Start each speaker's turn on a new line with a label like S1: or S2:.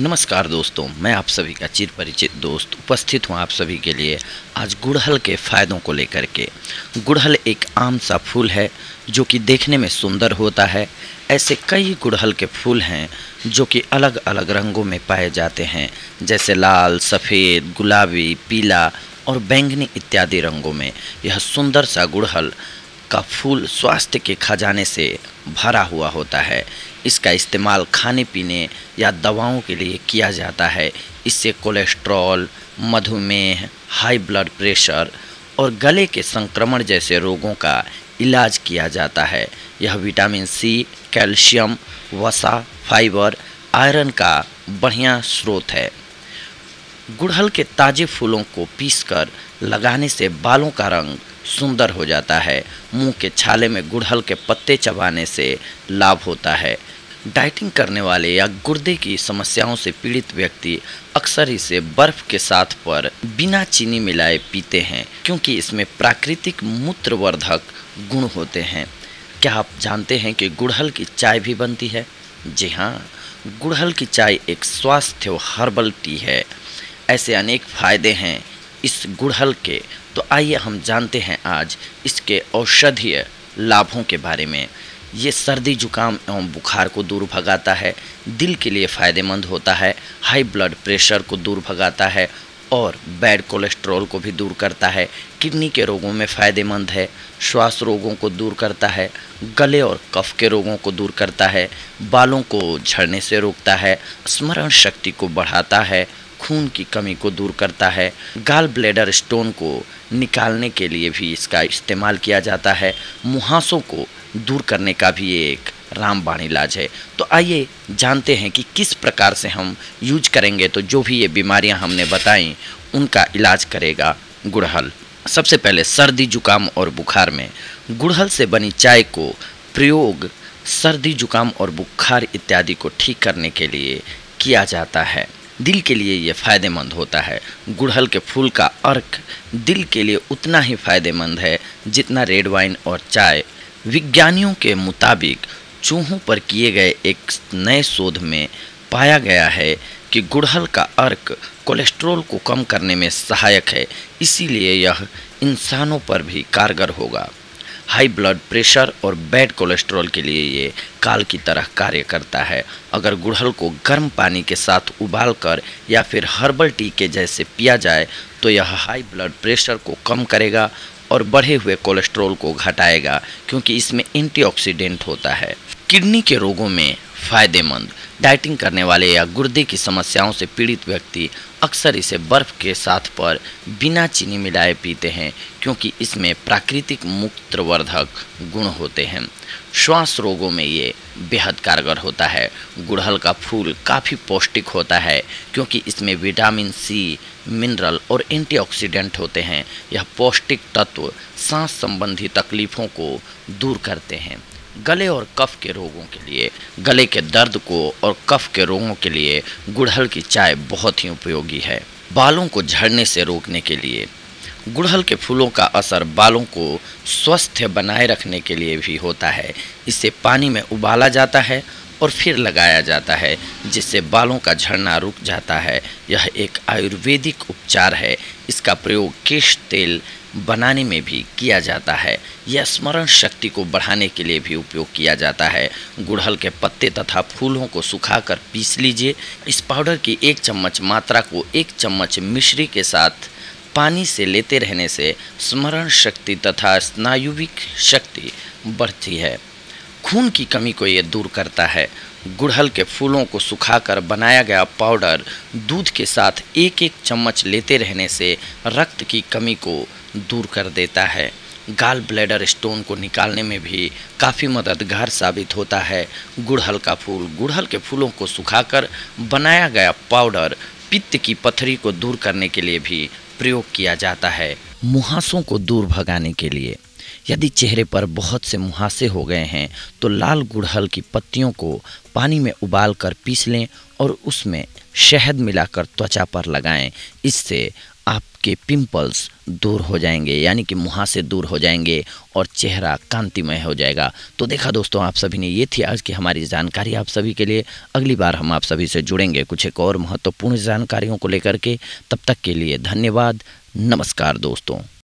S1: नमस्कार दोस्तों, मैं आप सभी का चिर परिचित दोस्त उपस्थित हूँ आप सभी के लिए आज गुड़हल के फ़ायदों को लेकर के। गुड़हल एक आम सा फूल है जो कि देखने में सुंदर होता है। ऐसे कई गुड़हल के फूल हैं जो कि अलग अलग रंगों में पाए जाते हैं, जैसे लाल, सफ़ेद, गुलाबी, पीला और बैंगनी इत्यादि रंगों में। यह सुंदर सा गुड़हल का फूल स्वास्थ्य के खजाने से भरा हुआ होता है। इसका इस्तेमाल खाने पीने या दवाओं के लिए किया जाता है। इससे कोलेस्ट्रॉल, मधुमेह, हाई ब्लड प्रेशर और गले के संक्रमण जैसे रोगों का इलाज किया जाता है। यह विटामिन सी, कैल्शियम, वसा, फाइबर, आयरन का बढ़िया स्रोत है। गुड़हल के ताज़े फूलों को पीसकर लगाने से बालों का रंग सुंदर हो जाता है। मुँह के छाले में गुड़हल के पत्ते चबाने से लाभ होता है। डाइटिंग करने वाले या गुर्दे की समस्याओं से पीड़ित व्यक्ति अक्सर इसे बर्फ़ के साथ पर बिना चीनी मिलाए पीते हैं, क्योंकि इसमें प्राकृतिक मूत्रवर्धक गुण होते हैं। क्या आप जानते हैं कि गुड़हल की चाय भी बनती है? जी हाँ गुड़हल की चाय एक स्वास्थ्य हर्बल टी है। ऐसे अनेक फ़ायदे हैं इस गुड़हल के। तो आइए हम जानते हैं आज इसके औषधीय लाभों के बारे में। ये सर्दी जुकाम एवं बुखार को दूर भगाता है, दिल के लिए फ़ायदेमंद होता है हाई ब्लड प्रेशर को दूर भगाता है और बैड कोलेस्ट्रॉल को भी दूर करता है। किडनी के रोगों में फ़ायदेमंद है, श्वास रोगों को दूर करता है, गले और कफ के रोगों को दूर करता है, बालों को झड़ने से रोकता है, स्मरण शक्ति को बढ़ाता है, खून की कमी को दूर करता है गाल ब्लेडर स्टोन को निकालने के लिए भी इसका इस्तेमाल किया जाता है, मुहासों को दूर करने का भी एक रामबाण इलाज है। तो आइए जानते हैं कि किस प्रकार से हम यूज़ करेंगे तो जो भी ये बीमारियाँ हमने बताई, उनका इलाज करेगा गुड़हल। सबसे पहले सर्दी, जुकाम और बुखार में। गुड़हल से बनी चाय को प्रयोग सर्दी, जुकाम और बुखार इत्यादि को ठीक करने के लिए किया जाता है। दिल के लिए ये फ़ायदेमंद होता है। गुड़हल के फूल का अर्क दिल के लिए उतना ही फ़ायदेमंद है जितना रेड वाइन और चाय विज्ञानियों के मुताबिक चूहों पर किए गए एक नए शोध में पाया गया है कि गुड़हल का अर्क कोलेस्ट्रॉल को कम करने में सहायक है, इसीलिए यह इंसानों पर भी कारगर होगा। हाई ब्लड प्रेशर और बैड कोलेस्ट्रॉल के लिए ये काल की तरह कार्य करता है। अगर गुड़हल को गर्म पानी के साथ उबाल कर या फिर हर्बल टी के जैसे पिया जाए तो यह हाई ब्लड प्रेशर को कम करेगा और बढ़े हुए कोलेस्ट्रॉल को घटाएगा, क्योंकि इसमें एंटीऑक्सीडेंट होता है। किडनी के रोगों में फ़ायदेमंद। डाइटिंग करने वाले या गुर्दे की समस्याओं से पीड़ित व्यक्ति अक्सर इसे बर्फ़ के साथ पर बिना चीनी मिलाए पीते हैं, क्योंकि इसमें प्राकृतिक मूत्रवर्धक गुण होते हैं। श्वास रोगों में ये बेहद कारगर होता है। गुड़हल का फूल काफ़ी पौष्टिक होता है, क्योंकि इसमें विटामिन सी, मिनरल और एंटीऑक्सीडेंट होते हैं। यह पौष्टिक तत्व सांस संबंधी तकलीफ़ों को दूर करते हैं। गले और कफ के रोगों के लिए, गले के दर्द को और कफ के रोगों के लिए गुड़हल की चाय बहुत ही उपयोगी है। बालों को झड़ने से रोकने के लिए, गुड़हल के फूलों का असर बालों को स्वस्थ बनाए रखने के लिए भी होता है। इसे पानी में उबाला जाता है और फिर लगाया जाता है, जिससे बालों का झड़ना रुक जाता है। यह एक आयुर्वेदिक उपचार है। इसका प्रयोग केश तेल बनाने में भी किया जाता है। यह स्मरण शक्ति को बढ़ाने के लिए भी उपयोग किया जाता है। गुड़हल के पत्ते तथा फूलों को सुखाकर पीस लीजिए। इस पाउडर की एक चम्मच मात्रा को एक चम्मच मिश्री के साथ पानी से लेते रहने से स्मरण शक्ति तथा स्नायुविक शक्ति बढ़ती है। खून की कमी को ये दूर करता है। गुड़हल के फूलों को सुखाकर बनाया गया पाउडर दूध के साथ एक एक चम्मच लेते रहने से रक्त की कमी को दूर कर देता है। गाल ब्लैडर स्टोन को निकालने में भी काफ़ी मददगार साबित होता है। गुड़हल का फूल, गुड़हल के फूलों को सुखाकर बनाया गया पाउडर पित्त की पथरी को दूर करने के लिए भी प्रयोग किया जाता है मुहासों को दूर भगाने के लिए। यदि चेहरे पर बहुत से मुहासे हो गए हैं तो लाल गुड़हल की पत्तियों को पानी में उबाल कर पीस लें और उसमें शहद मिलाकर त्वचा पर लगाएँ। इससे आपके पिंपल्स दूर हो जाएँगे, यानी कि मुहासे दूर हो जाएँगे और चेहरा कांतिमय हो जाएगा। तो देखा दोस्तों, आप सभी ने ये थी आज की हमारी जानकारी। आप सभी के लिए अगली बार हम आप सभी से जुड़ेंगे कुछ एक और महत्वपूर्ण जानकारियों को लेकर के। तब तक के लिए धन्यवाद। नमस्कार दोस्तों।